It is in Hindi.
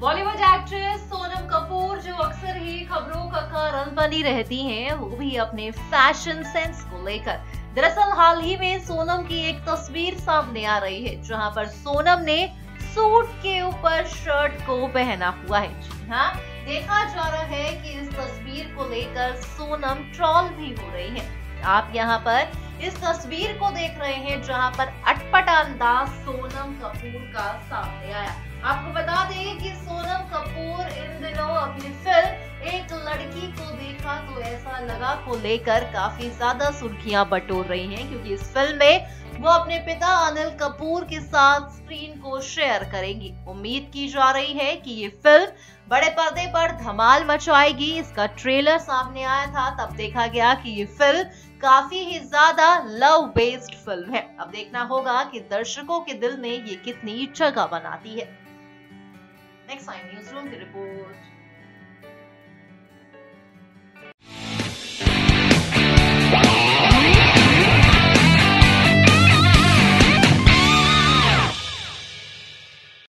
बॉलीवुड एक्ट्रेस सोनम कपूर जो अक्सर ही खबरों का कारण बनी रहती हैं, वो भी अपने फ़ैशन सेंस को लेकर। दरअसल हाल ही में सोनम की एक तस्वीर सामने आ रही है जहाँ पर सोनम ने सूट के ऊपर शर्ट को पहना हुआ है। हाँ देखा जा रहा है कि इस तस्वीर को लेकर सोनम ट्रॉल भी हो रही है। आप यहाँ पर इस तस्वीर को देख रहे हैं जहाँ पर अटपटा अंदाज सोनम कपूर का सामने आया। आपको कि सोनम कपूर इन दिनों अपनी फ़िल्म एक लड़की को देखा तो ऐसा लगा को लेकर काफ़ी ज़्यादा सुर्खियाँ बटोर रही हैं, क्योंकि इस फ़िल्म में वो अपने पिता अनिल कपूर के साथ स्क्रीन को शेयर करेंगी। उम्मीद की जा रही है कि ये फ़िल्म बड़े पर्दे पर धमाल मचाएगी। इसका ट्रेलर सामने आया था, तब देखा गया कि ये फ़िल्म काफ़ी ही ज़्यादा लव बेस्ड फ़िल्म है। अब देखना होगा कि दर्शकों के दिल में ये कितनी जगह बनाती है। Next time, newsroom, report.